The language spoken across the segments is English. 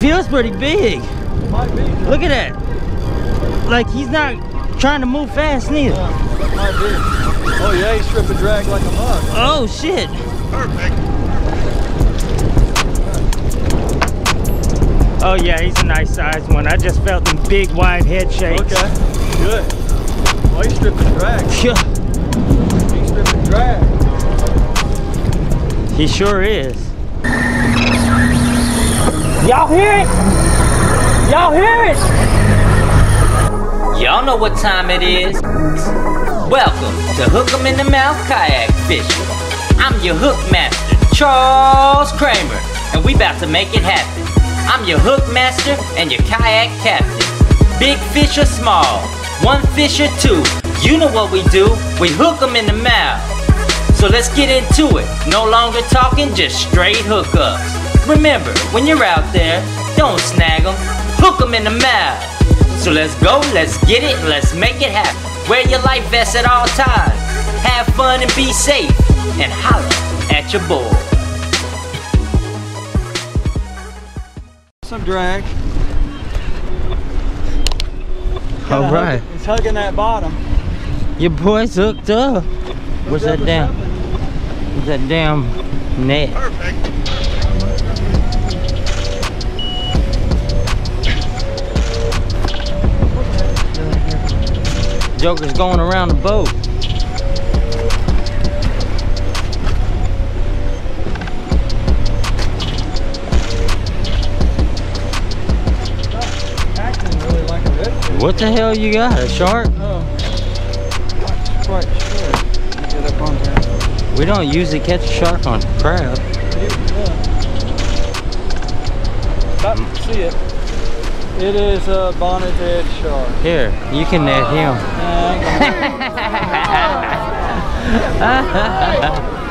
Feels pretty big. Look at that. Like he's not trying to move fast neither. Oh yeah, he's stripping drag like a mug. Oh shit. Perfect. Oh yeah, he's a nice sized one. I just felt them big wide head shakes. Okay, good. Well, he's stripping drag. Yeah, He's stripping drag. he sure is. Y'all hear it? Y'all hear it? Y'all know what time it is. Welcome to Hook 'em in the Mouth Kayak Fishing. I'm your hook master, Charles Kramer, and we about to make it happen. I'm your hook master and your kayak captain. Big fish or small, one fish or two, you know what we do. We hook 'em in the mouth. So let's get into it. No longer talking, just straight hookups. Remember, when you're out there, don't snag 'em, hook 'em in the mouth. So let's go, let's get it, let's make it happen. Wear your life vest at all times. Have fun and be safe. And holla at your boy. Some drag. All Kinda right. hug- He's hugging that bottom. Your boy's hooked up. Where's Hooked that up or damn? something. Where's that damn net? Perfect. Joker's going around the boat. What the hell you got? A shark? Sure. We don't usually catch a shark on crab. To see it. It is a bonnet head shark. Here, you can net him. Nah, I ain't gonna-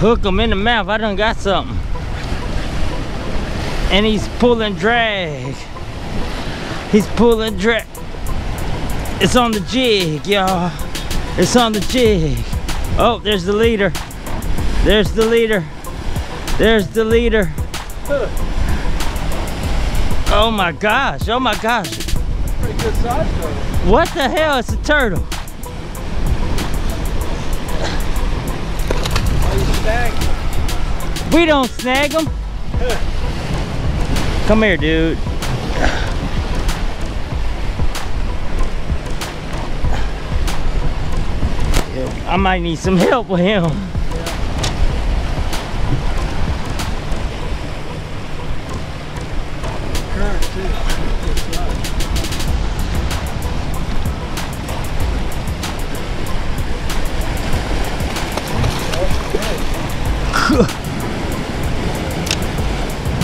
Hook him in the mouth. I done got something. And he's pulling drag. He's pulling drag. It's on the jig, y'all. It's on the jig. Oh, there's the leader. There's the leader. There's the leader. Oh my gosh. Oh my gosh. What the hell? It's a turtle. We don't snag them. Come here, dude. I might need some help with him.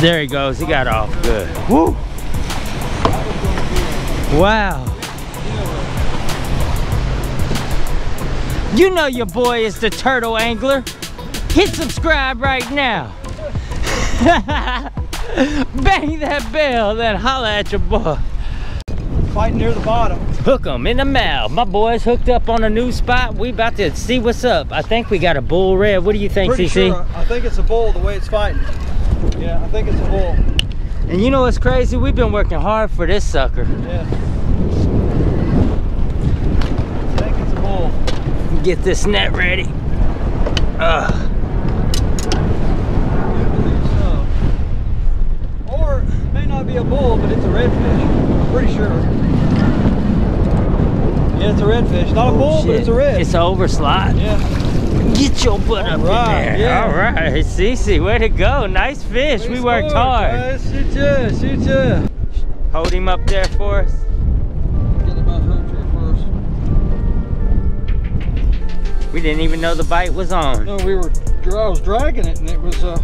There he goes. He got off good. Woo! Wow. You know your boy is the turtle angler. Hit subscribe right now. Bang that bell, then holla at your boy. Fighting near the bottom. Hook 'em in the mouth. My boy's hooked up on a new spot. We about to see what's up. I think we got a bull red. What do you think, Pretty CC? sure. I think it's a bull the way it's fighting. Yeah, I think it's a bull. And you know what's crazy? We've been working hard for this sucker. Yeah. I think it's a bull. Get this net ready. Ugh. I believe so. Or it may not be a bull, but it's a redfish. I'm pretty sure. Yeah, it's a redfish. Not a oh, bull, but it's a red. It's an overslot. yeah. Get your butt up Alright, in there. yeah. All right, Cece, way to go. Nice fish. we worked score, hard. Guys. Shoot ya, shoot ya. Hold him up there for us. We didn't even know the bite was on. No, we were. I was dragging it, and it was. Uh,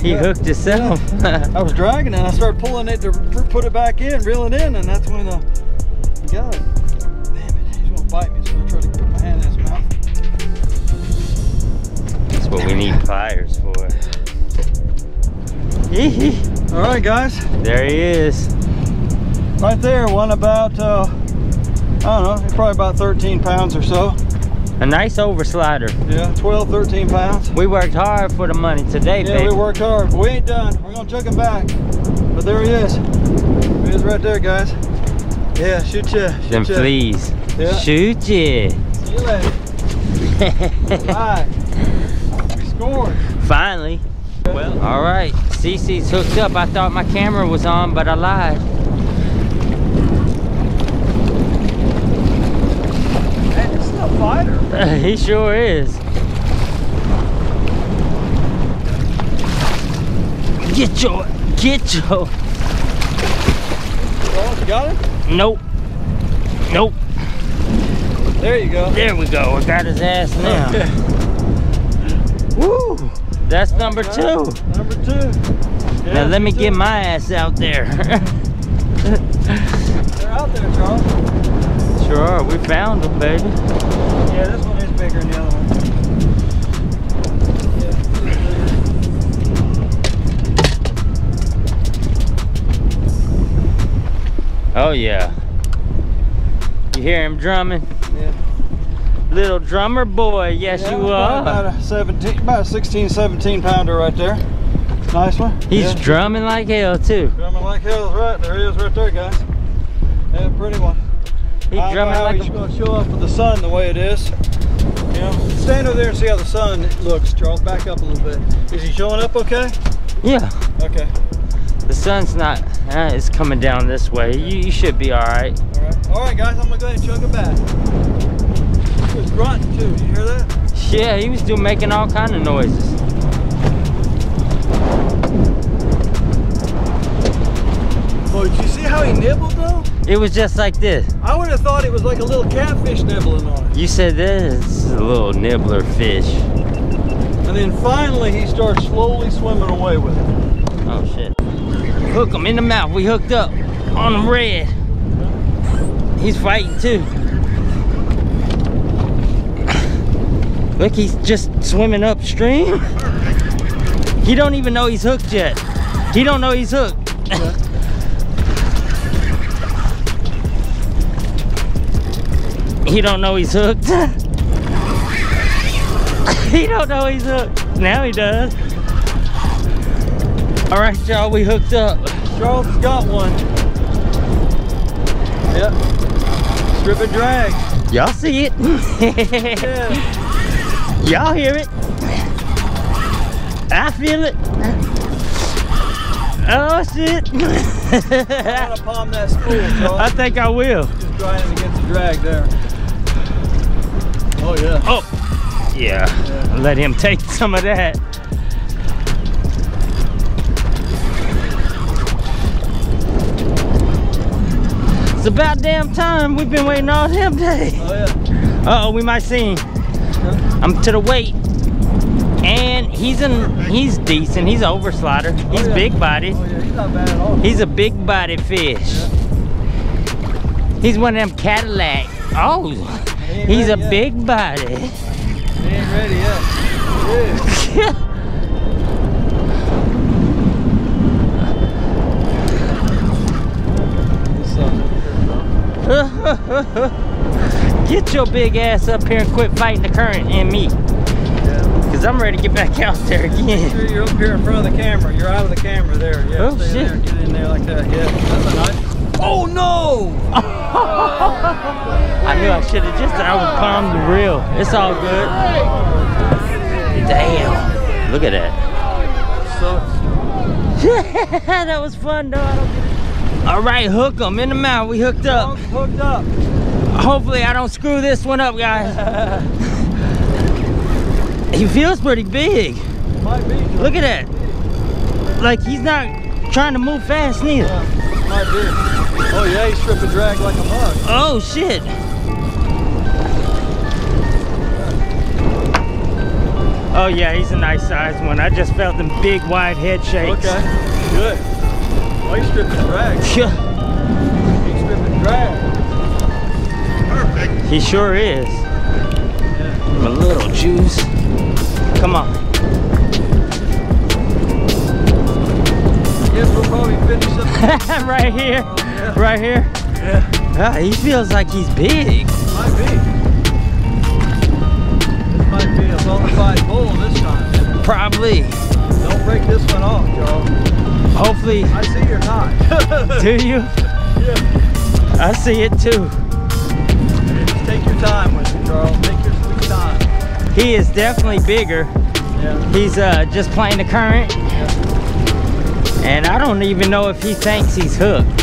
He yeah. hooked himself. I was dragging it, and I started pulling it to put it back in, reel it in, and that's when uh, he got it. Damn it, he's gonna bite me, so I try to put my hand in his mouth. That's what we need pliers for. All right, guys, there he is. right there, one about uh, I don't know, probably about 13 pounds or so. A nice overslider. Yeah, 12, 13 pounds. We worked hard for the money today, Yeah, baby. we worked hard, we ain't done. We're gonna chuck him back. But there he is. There he is right there, guys. Yeah, shoot ya. Them Shoot ya. fleas. Yeah. Shoot ya. See you later. Bye. We scored. Finally. Well, All right, Cece's hooked up. I thought my camera was on, but I lied. man, it's a fighter. he sure is. Get your, get your. Oh, you got him? Nope. Nope. There you go. There we go. I got his ass now. Okay. Woo! That's number two. Number two. Now let me two. get my ass out there. They're out there, Charles. sure are. We found them, baby. Yeah, this one is bigger than the other one. Yeah, this is bigger. Oh yeah. You hear him drumming? Yeah. Little drummer boy. Yes, Yeah, you are. About a 17, about a 16, 17 pounder right there. Nice one. He's yeah. drumming like hell too. drumming like hell. Right there he is, right there, guys. Yeah, pretty one. He's I drumming like he's a going to show up with the sun the way it is. Know, stand over there and see how the sun looks, Charles. Back up a little bit. Is he showing up okay? Yeah. Okay. The sun's not. Uh, it's coming down this way. You, you should be all right. All right. All right, guys. I'm gonna go ahead and chug it back. He was grunting too. You hear that? Yeah, he was doing making all kind of noises. Oh, did you see how he nibbled though? It was just like this. I would have thought it was like a little catfish nibbling on it. You said this is a little nibbler fish. And then finally he starts slowly swimming away with it. Oh shit. Hook him in the mouth. We hooked up on him red. He's fighting too. Look, he's just swimming upstream. He don't even know he's hooked yet. He don't know he's hooked. He don't know he's hooked. he don't know he's hooked. Now he does. All right, y'all, we hooked up. Charles has got one. Yep. Strip and drag. Y'all see it. Yeah. Y'all hear it. I feel it. Oh shit. Gotta palm that spool, I think I will. Just grinding against the drag there. Oh yeah. Oh, yeah. Yeah. Let him take some of that. It's about damn time. We've been waiting all damn day. Oh yeah. Uh oh, we might see him. I'm to the weight. And he's in he's decent. He's over slider. He's Oh, yeah. big body. Oh yeah, he's not bad at all. He's a big body fish. He's one of them Cadillac. Oh, ain't he's a yet. big body. He ain't ready yet. Yeah. Get your big ass up here and quit fighting the current and me. Cause I'm ready to get back out there again. Sure, you're up here in front of the camera. You're out of the camera there. Yeah. Oh, stay shit. There. Get in there like that. Yeah. That's a nice. Oh no! I knew I should have just, I was calm the reel. It's all good. Damn. Look at that. Sucks. that was fun though. All right, hook him in the mouth. We hooked up. Hooked up. Hopefully I don't screw this one up, guys. he feels pretty big. Might be. Look at that. Like he's not trying to move fast neither. Yeah, might be. Oh yeah, he's stripping drag like a mug. Oh shit. Oh yeah, he's a nice sized one. I just felt them big wide head shakes. Okay. Good. Oh, he's stripping drag. He's stripping drag. Perfect. He sure is. Yeah. My little juice. Come on. Guess we'll probably finish up. right here. Yeah. Right here. Yeah. Ah, he feels like he's big. Might be. This might be a bona fide bull this time. Probably. Don't break this one off, Charles. Hopefully. I see you're not. Do you? yeah. I see it too. Just take your time with it, Charles. Take your sweet time. He is definitely bigger. Yeah. He's uh, just playing the current. yeah. And I don't even know if he thinks he's hooked.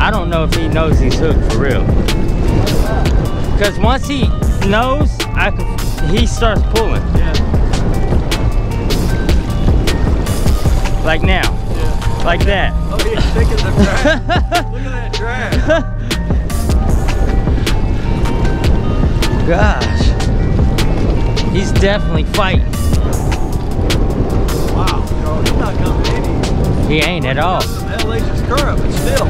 I don't know if he knows he's hooked for real. Because once he knows, I could, he starts pulling. Yeah. Like now. Yeah. Like that. Oh, he's taking the drag. Look at that drag. Gosh. He's definitely fighting. Wow, Charles, he's not coming any. He ain't at all. Hellacious current, but still,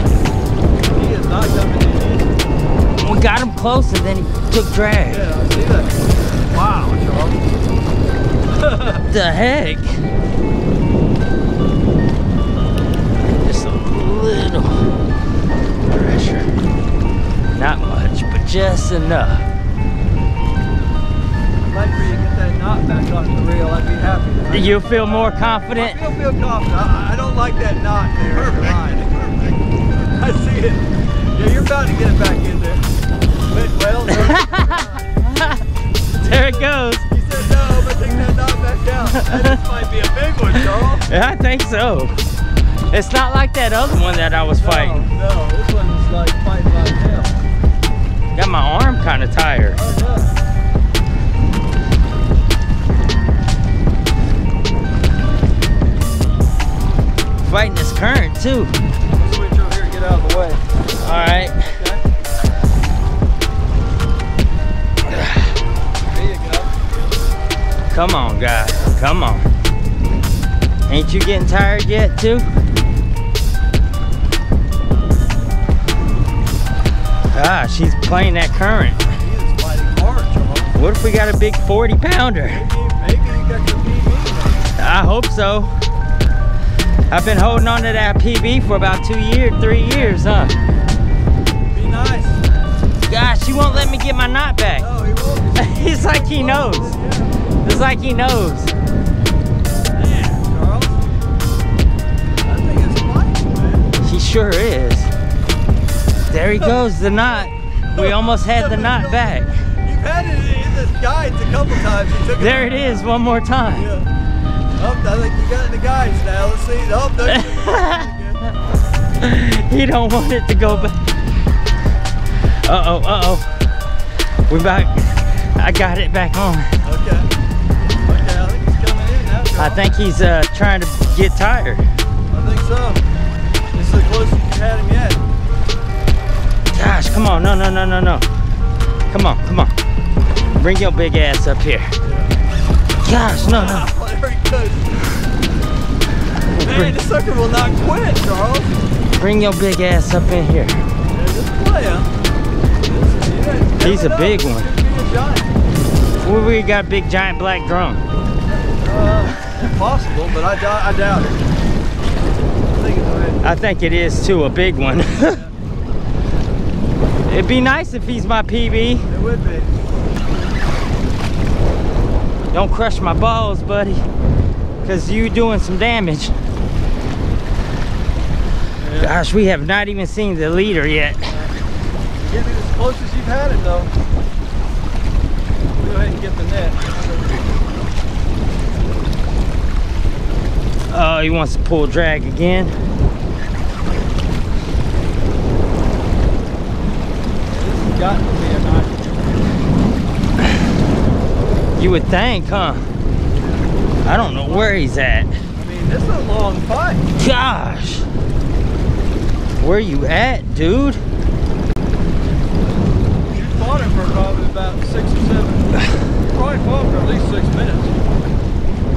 he is not coming in. We got him close and then he took drag. Yeah, I see that. Wow, Charles. the heck? Just a little pressure. Not much, but just enough. I'd you get that knot back onto the reel. I'd be happy. Do you feel more confident? I feel, feel confident. I, I don't like that knot there. in the line. I see it. Yeah, you're about to get it back in there. But, well, there it goes. he said no, but take that knot back out. This might be a big one, Charles. I think so. It's not like that other one that I was fighting. No, no, this one's like fighting like hell. Got my arm kind of tired. Oh, yeah. Fighting this current too. Switch over here get out of the way. All right. Come on, guys. Come on. Ain't you getting tired yet, too? Ah, she's playing that current. Hard. What if we got a big 40 pounder? Maybe, maybe. I hope so. I've been holding on to that PB for about two years, three years, huh? Be nice. Gosh, she won't let me get my knot back. No, he won't. it's like he knows. Yeah. It's like he knows. Man, Charles. I think it's fighting, man. He sure is. There he goes, the knot. We almost had the knot back. You've had it in the guides a couple times. There it is, one more time. Yeah. I think you got it in the guides now. Let's see. Oh, he don't want it to go back. Uh-oh, uh-oh. We're back. I got it back on. Okay. Okay, I think he's coming in now, I think he's uh, trying to get tired. I think so. This is the closest you've had him yet. Gosh, come on, no, no, no, no, no. Come on, come on. Bring your big ass up here. Gosh, no, no. Man, this sucker will not quit, Charles. Bring your big ass up in here. Yeah, just play him. Yeah, He's a big one. Could a giant. We got big giant black drum? Uh, possible, but I, doubt- I doubt it. I think it is too, a big one. It'd be nice if he's my PB. It would be. Don't crush my balls, buddy. Cause you doing some damage. Yeah. Gosh, we have not even seen the leader yet. Getting as close as you've had it, though. Go ahead and get the net. Oh, he wants to pull drag again. This has got to be a nice. You would think, huh? I don't know where he's at. I mean, this is a long fight. Gosh. Where you at, dude? You fought him for probably about six or seven. You probably fought for at least six minutes.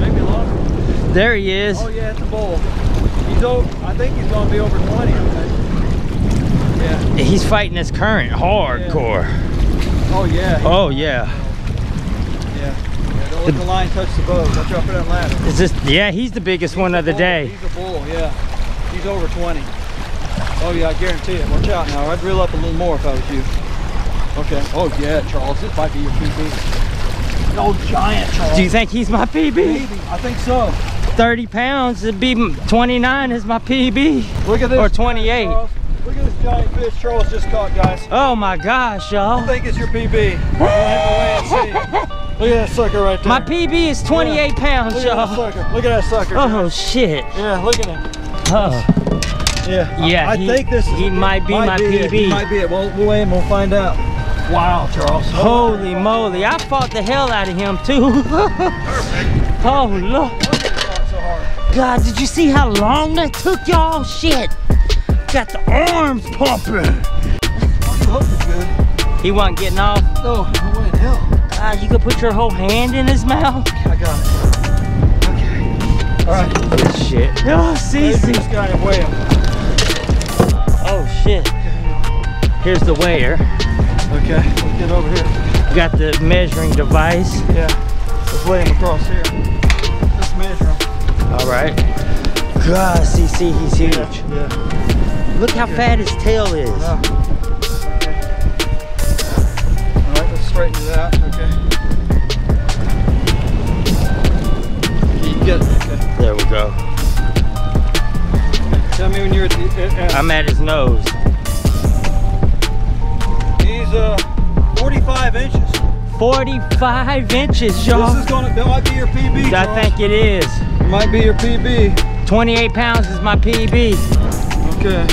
Maybe longer. There he is. Oh yeah, it's a bull. He's over. I think he's gonna be over 20. I think. Yeah. He's fighting this current hardcore. Oh yeah. Oh yeah. Yeah. yeah. Don't let the line touch the boat. Watch out for that ladder. Is this? Yeah, he's the biggest one of the Bull. day. He's a bull. Yeah. He's over 20. Oh yeah, I guarantee it. Watch out now. I'd reel up a little more if I was you. Okay. Oh yeah, Charles, this might be your PB. No giant, Charles. Do you think he's my PB? Maybe. I think so. 30 pounds, it'd be 29 is my PB. Look at this. Or 28. Charles. Look at this giant fish Charles just caught, guys. Oh my gosh, y'all. I think it's your PB. We'll have to weigh and see. Look at that sucker right there. My PB is 28 pounds, Look at that y'all. sucker. Look at that sucker. Oh shit. Yeah, look at him. Oh. Yeah. Yeah, I, he- think this is he might be my it. He PB. might be it. We'll, we'll weigh him. We'll find out. Wow, Charles. Holy moly. I fought the hell out of him too. Perfect. oh look. Look at him fought so hard. God, did you see how long that took y'all? Shit. Got the arms pumping. I hope it's good. He wasn't getting off. Oh, no way in hell. God, you could put your whole hand in his mouth. I got it. Okay. All right. Shit. Oh, Measure Cece. this guy and weigh Here's the weigher. Okay. Let's get over here. Got the measuring device. Yeah. Let's lay him across here. Let's measure him. All right. God, CC, he's huge. Yeah. Look how fat his tail is. Yeah. Okay. All right, let's straighten it out. Okay. Okay, you get. Okay. There we go. Tell me when you're at the. At- I'm at his nose. Uh 45 inches. 45 inches, This y'all. is gonna. That might be your PB. I think it is. It might be your PB. 28 pounds is my PB. Okay.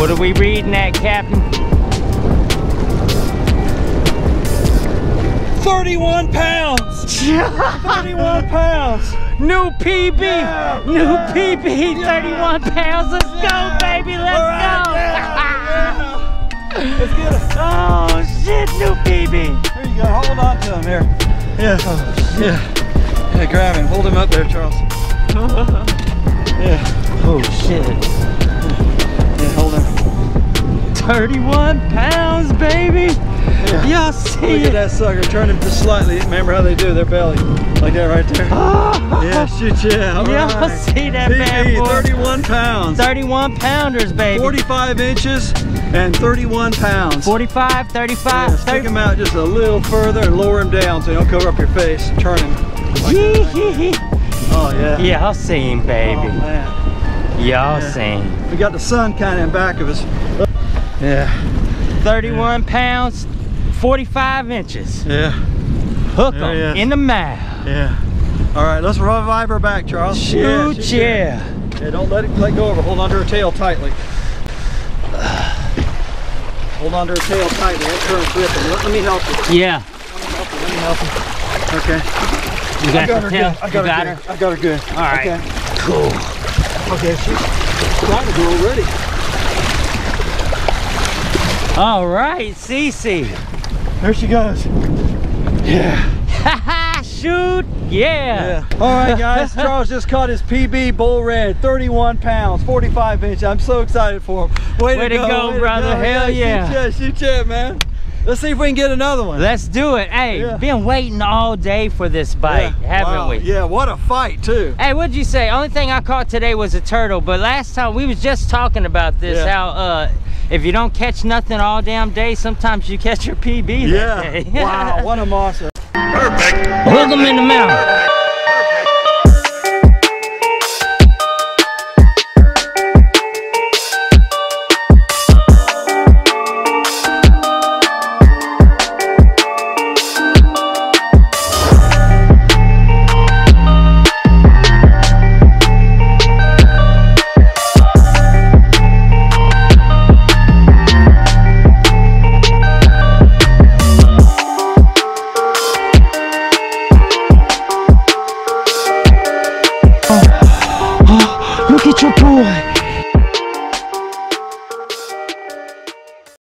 What are we reading at, Captain? 31 pounds. 31 pounds. New PB! Yeah, New yeah, PB! yeah. 31 pounds! Let's go, baby! Let's right, go! yeah, yeah. Let's get it. oh, shit! New PB! Here you go. Hold on to him here. Yeah. Oh, yeah. Yeah. Grab him. Hold him up there, Charles. Yeah. Oh, shit. Yeah. Hold him. 31 pounds, baby! Yeah. Y'all see Look at that sucker. Turn him just slightly. Remember how they do their belly, like that right there. Oh, Yeah. Shoot. Yeah. All Y'all right. see that bad boy? 31 pounds. 31 pounders, baby. 45 inches and 31 pounds. 45, 35, Yeah, stick 30. him out just a little further and lower him down so you don't cover up your face. Turn him. Oh yeah. yeah, I'll see him, Oh baby. man. Y'all Yeah. see him. We got the sun kind of in back of us. Yeah. 31 pounds, 45 inches. Yeah. Hook him in the mouth. Yeah. All right, let's revive her back, Charles. Shoot, shoot, yeah. Yeah, don't let it let go of her. Hold onto her tail tightly. Hold onto her tail tightly. That current's ripping. Let, let me help you. Yeah, Let me help you. Okay. you I got, got her tail. good. I you got, got her, her? good. I got her good. All right. Okay. Cool. Okay, she's trying to go already. All right, Cece. There she goes. Yeah. Shoot, yeah. Yeah. All right, guys. Charles just caught his PB bull red, 31 pounds, 45 inch. I'm so excited for him. Way, Way to to go, go, way to brother. go. Hell yeah. Shoot yeah, shoot yeah, man. Let's see if we can get another one. Let's do it. Hey, Yeah. been waiting all day for this bite, Yeah. haven't Wow. we? Yeah, what a fight, too. Hey, what'd you say? Only thing I caught today was a turtle, but last time we was just talking about this, Yeah. how uh if you don't catch nothing all damn day, sometimes you catch your PB that Yeah. day. wow, what a monster. Hook 'em in the mouth.